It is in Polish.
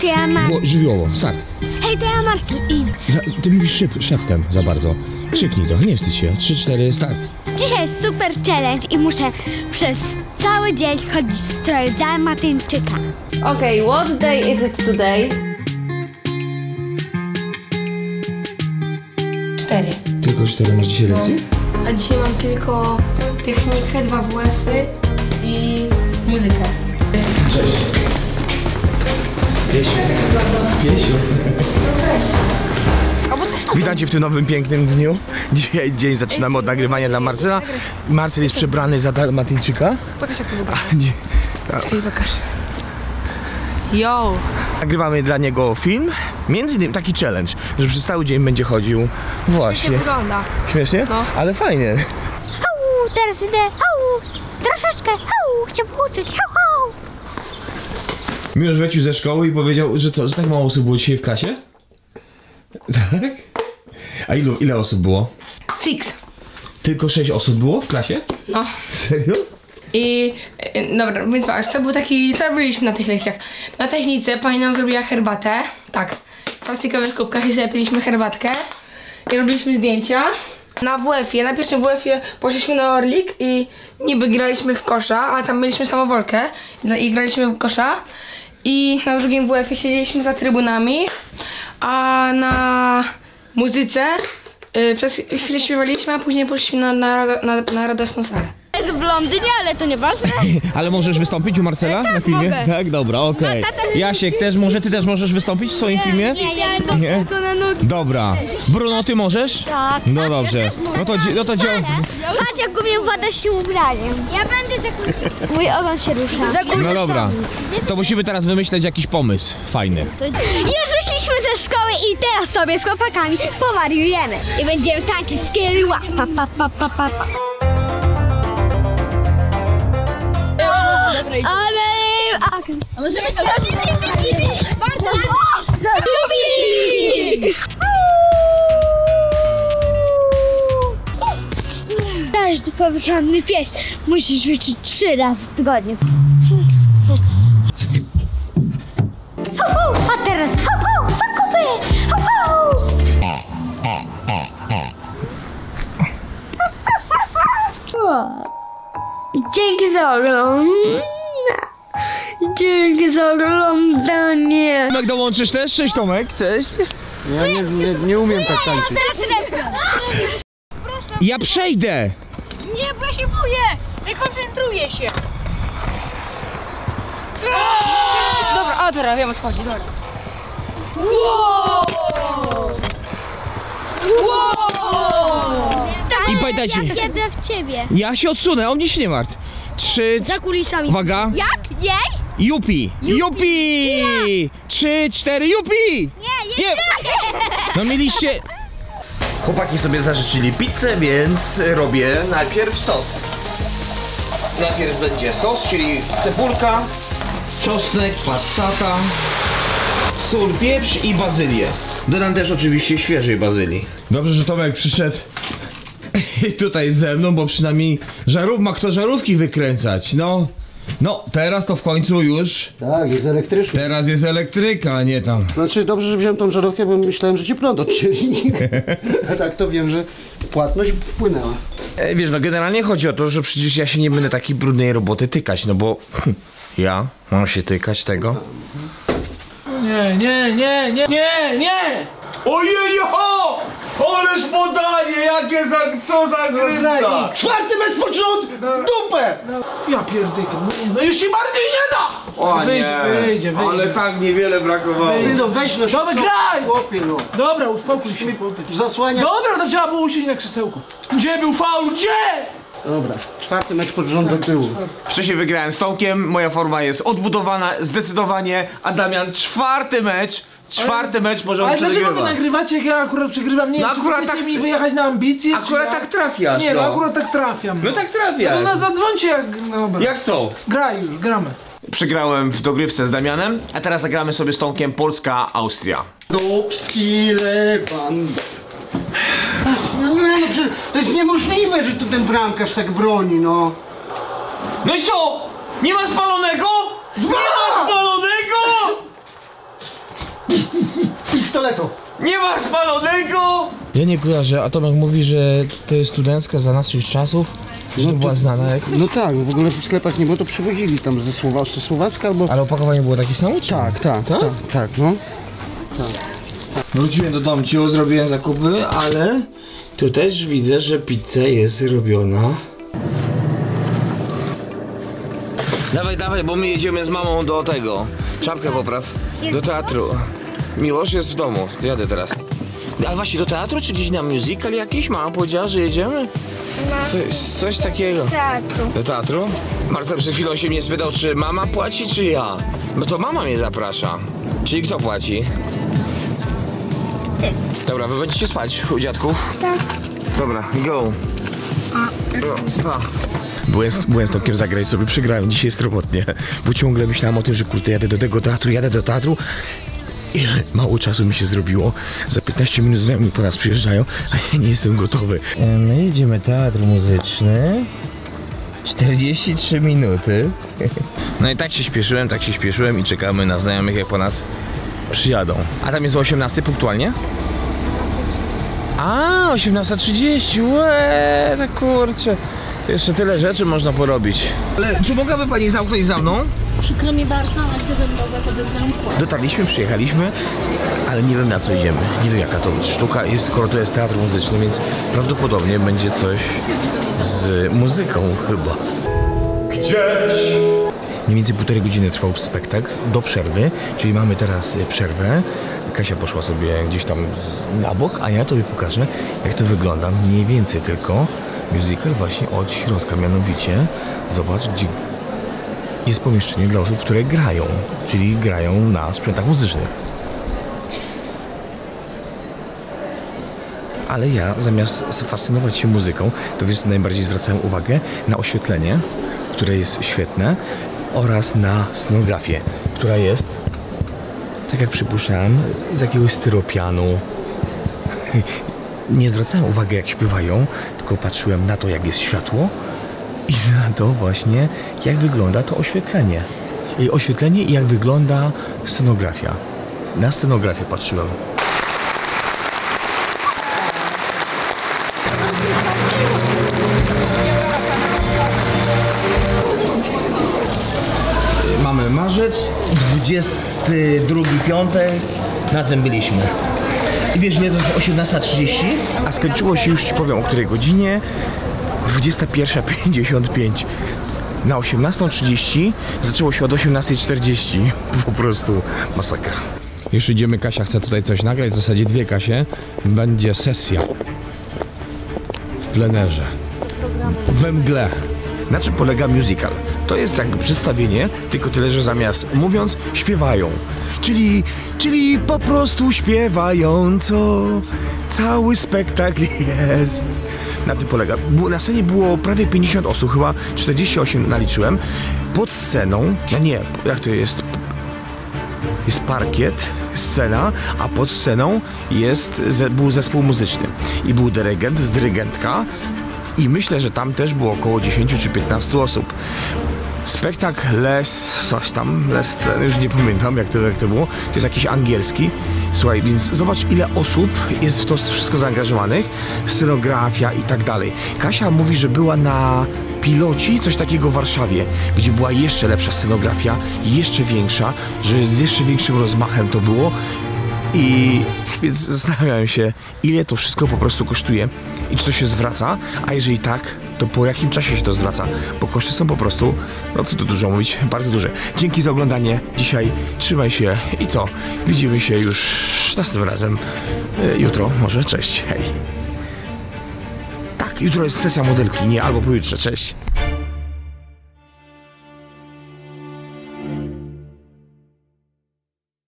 to ja Mar... Było żywiołowo, start. Hej, to ja Marcin. Za, ty mówisz szyb, szeptem za bardzo. Krzyknij trochę, nie wstydź się. 3, 4, start. Dzisiaj jest super challenge i muszę przez cały dzień chodzić w stroju dalmatyńczyka. Okay, what day is it today? Cztery. Tylko 4 masz dzisiaj lekcje? A dzisiaj mam tylko technikę, dwa WF-y i muzykę. Cześć. Piesiu. Piesiu. Witajcie w tym nowym pięknym dniu. Dzisiaj dzień zaczynamy od nagrywania dla Marcela. Marcel jest przebrany za dalmatyńczyka. Pokaż jak to wygląda. Tutaj pokaż. Yo! Nagrywamy dla niego film, między innymi taki challenge, że przez cały dzień będzie chodził. Się Właśnie. wygląda. Śmiesznie? No. Ale fajnie. Au, teraz idę. Au, troszeczkę. Au, chcę uczyć. Au, au. Miłosz wrócił ze szkoły i powiedział, że co, że tak mało osób było dzisiaj w klasie? Tak? A ilu, ile osób było? Six. Tylko 6 osób było w klasie? No. Serio? I y, dobra, więc patrz, co był taki, co robiliśmy na tych lekcjach? Na technice pani nam zrobiła herbatę, tak, w plastikowych kubkach i sobie piliśmy herbatkę i robiliśmy zdjęcia. Na WF-ie, na pierwszym WF-ie poszliśmy na Orlik i niby graliśmy w kosza, ale tam mieliśmy samowolkę i- graliśmy w kosza. I na drugim WF-ie siedzieliśmy za trybunami, a na muzyce y, przez chwilę śpiewaliśmy, a później poszliśmy na, na, na, na radosną salę. Jest w Londynie, ale to nieważne. Ale możesz wystąpić u Marcela na filmie? mogę. Tak, dobra, okej. Jasiek też może, ty też możesz wystąpić w swoim filmie? Nie, Nie? to na nogi. Dobra. Bruno, ty możesz? Tak. No dobrze. No to, no to dział... Patrz, jak umiem władać się ubraniem. Ja będę za kulisami. Mój ogon się rusza. Za No dobra. To musimy teraz wymyśleć jakiś pomysł fajny. Już wyszliśmy ze szkoły i teraz sobie z chłopakami powariujemy. I będziemy tańczyć skieryła. Pa, pa, pa, pa, pa, pa. Ale... A możemy to... Bardzo... Lubi! Każdy porządny pies musisz ćwiczyć trzy razy w tygodniu. A teraz zakupy! Dzięki za oglądanie. Dzięki za oglądanie. Tomek, dołączysz też? Cześć Tomek, cześć. Ja nie, nie, nie umiem tak tańczyć. Ja przejdę. Nie, bo ja się boję! Nie koncentruję się! Dobra, a teraz wiem o co chodzi, dobra. I pamiętajcie, Ja jedę w ciebie. ja się odsunę, o mnie się nie martw. Trzy, Za kulisami. uwaga, Jak? Jej? Jupi, jupi! Trzy, cztery, jupi! Nie, Nie! No mieliście... Chłopaki sobie zażyczyli pizzę, więc robię najpierw sos. Najpierw będzie sos, czyli cebulka, czosnek, passata, sól, pieprz i bazylię. Dodam też oczywiście świeżej bazylii. Dobrze, że Tomek przyszedł tutaj ze mną, bo przynajmniej żarów ma kto żarówki wykręcać. No, no teraz to w końcu już, Tak, jest elektryczny. teraz jest elektryka, a nie tam. Znaczy dobrze, że wziąłem tą żarówkę, bo myślałem, że ci prąd odcięli. A tak to wiem, że płatność wpłynęła. E, wiesz, no generalnie chodzi o to, że przecież ja się nie będę takiej brudnej roboty tykać, no bo ja mam się tykać tego. Nie, nie, nie, nie, nie, nie! Ojejo! Ależ podanie, jakie za, co za gryzda! Czwarty mecz pod rząd! W dupę! Ja pierdykam, no, nie, no już się bardziej nie da! O wyjdzie, wyjdzie, wyjdzie. ale tak niewiele brakowało. Ty no weź no Dobra, szybko, graj! Chłopie no. Dobra, uspokój się. Zasłania... Dobra, to trzeba było usiąść na krzesełku. Gdzie był faul, gdzie? Dobra, czwarty mecz pod rząd do tyłu. Wcześniej wygrałem z Tomkiem, moja forma jest odbudowana zdecydowanie, a Damian czwarty mecz, czwarty mecz Ale porządku dlaczego wy nagrywacie, jak ja akurat przegrywam? Nie No akurat chcecie tak- mi wyjechać na ambicje, czy Akurat jak? tak trafiasz, Nie, no no. akurat tak trafiam. No tak To trafiasz. nas zadzwońcie jak... No dobra. Jak co? Graj już, gramy. Przegrałem w dogrywce z Damianem, a teraz zagramy sobie z Tomkiem Polska-Austria. Dubski Lewan. No nie no, przecież to jest niemożliwe, że tu ten bramkarz tak broni, no. No i co? Nie ma spalonego? Nie ma spalonego! Pistoletu. Nie ma spalonego! Ja nie kojarzę, a Tomek mówi, że to jest studencka za naszych czasów, że to No była to- znana jak... No tak, w ogóle w sklepach nie było, to przywozili tam ze Słowa, ze Słowacka albo... Ale opakowanie było takie samo, czy? Tak, tak, Tak? tak, tak, no. Wróciłem do domciu, zrobiłem zakupy, ale tu też widzę, że pizza jest robiona. Dawaj, dawaj, bo my jedziemy z mamą do tego. Czapkę popraw. Do teatru. Miłosz jest w domu, jadę teraz. A właśnie do teatru, czy gdzieś na musical jakiś? Mama powiedziała, że jedziemy? Coś, coś takiego. Teatru. Do teatru? Marcel przed chwilą się mnie spytał, czy mama płaci, czy ja? No to mama mnie zaprasza. Czyli kto płaci? Ty. Dobra, wy będziecie spać u dziadków? Tak. Dobra, go. No, pa. Byłem, z- byłem z Tomkiem zagrać sobie, przegrałem dzisiaj zdrowotnie, bo ciągle myślałem o tym, że kurde, jadę do tego teatru, jadę do teatru i mało czasu mi się zrobiło. Za 15 minut znajomi po nas przyjeżdżają, a ja nie jestem gotowy. My jedziemy teatr muzyczny. 43 minuty. No i tak się śpieszyłem, tak się śpieszyłem i czekamy na znajomych, jak po nas przyjadą. A tam jest o 18 punktualnie? A, 18.30, łe, to kurczę. Jeszcze tyle rzeczy można porobić. Ale czy mogłaby pani zamknąć za mną? Przykro mi bardzo, ale gdybym mogła, to bym. Dotarliśmy, przyjechaliśmy, ale nie wiem na co idziemy. Nie wiem jaka to sztuka jest, skoro to jest teatr muzyczny, więc prawdopodobnie będzie coś z muzyką chyba. Mniej więcej półtorej godziny trwał spektakl do przerwy, czyli mamy teraz przerwę. Kasia poszła sobie gdzieś tam na bok, a ja tobie pokażę, jak to wygląda. Mniej więcej tylko musical właśnie od środka, mianowicie zobacz, gdzie jest pomieszczenie dla osób, które grają, czyli grają na sprzętach muzycznych. Ale ja zamiast zafascynować się muzyką, to wiesz najbardziej zwracałem uwagę na oświetlenie, które jest świetne oraz na scenografię, która jest, tak jak przypuszczałem, z jakiegoś styropianu. Nie zwracałem uwagi jak śpiewają, tylko patrzyłem na to jak jest światło i na to właśnie jak wygląda to oświetlenie. I oświetlenie i jak wygląda scenografia. Na scenografię patrzyłem. Mamy marzec, 22 piątek, na tym byliśmy. I wiesz, ile to jest 18.30? A skończyło się już ci powiem o której godzinie. 21.55. Na 18.30 zaczęło się od 18.40. Po prostu masakra. Już idziemy, Kasia chce tutaj coś nagrać, w zasadzie dwie Kasie. Będzie sesja. W plenerze. We mgle. Na czym polega musical? To jest jakby przedstawienie, tylko tyle, że zamiast mówiąc, śpiewają. Czyli, czyli po prostu śpiewająco. Cały spektakl jest. Na tym polega. Na scenie było prawie 50 osób, chyba 48 naliczyłem. Pod sceną, no nie, jak to jest? jest parkiet, scena, a pod sceną jest, był zespół muzyczny. I był dyrygent, dyrygentka i myślę, że tam też było około 10 czy 15 osób. Spektakl Les, coś tam, Les, już nie pamiętam jak to, jak to było, to jest jakiś angielski. Słuchaj, więc zobacz ile osób jest w to wszystko zaangażowanych, scenografia i tak dalej. Kasia mówi, że była na piloci, coś takiego w Warszawie, gdzie była jeszcze lepsza scenografia, jeszcze większa, że z jeszcze większym rozmachem to było i więc zastanawiałem się, ile to wszystko po prostu kosztuje i czy to się zwraca, a jeżeli tak, to po jakim czasie się to zwraca, bo koszty są po prostu, no co tu dużo mówić, bardzo duże. Dzięki za oglądanie. Dzisiaj, trzymaj się i co, widzimy się już następnym razem, e, jutro może, cześć, hej. Tak, jutro jest sesja modelki, nie, albo pojutrze, cześć.